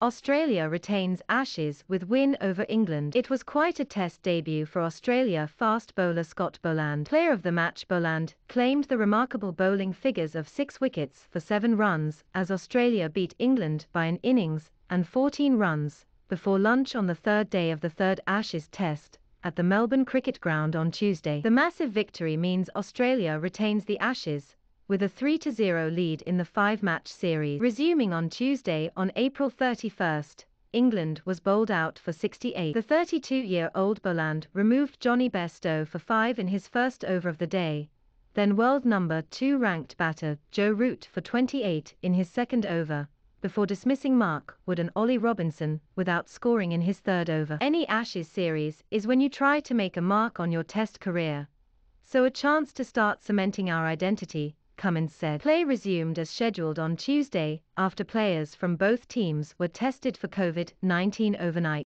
Australia retains Ashes with win over England. It was quite a test debut for Australia fast bowler Scott Boland. Player of the match Boland claimed the remarkable bowling figures of 6 wickets for 7 runs as Australia beat England by an innings and 14 runs before lunch on the third day of the third Ashes test at the Melbourne Cricket Ground on Tuesday. The massive victory means Australia retains the Ashes with a 3-0 lead in the five-match series. Resuming on Tuesday on April 31st, England was bowled out for 68. The 32-year-old Boland removed Jonny Bairstow for five in his first over of the day, then world number two ranked batter Joe Root for 28 in his second over, before dismissing Mark Wood and Ollie Robinson without scoring in his third over. Any Ashes series is when you try to make a mark on your test career. So a chance to start cementing our identity, Cummins said. Play resumed as scheduled on Tuesday after players from both teams were tested for COVID 19 overnight.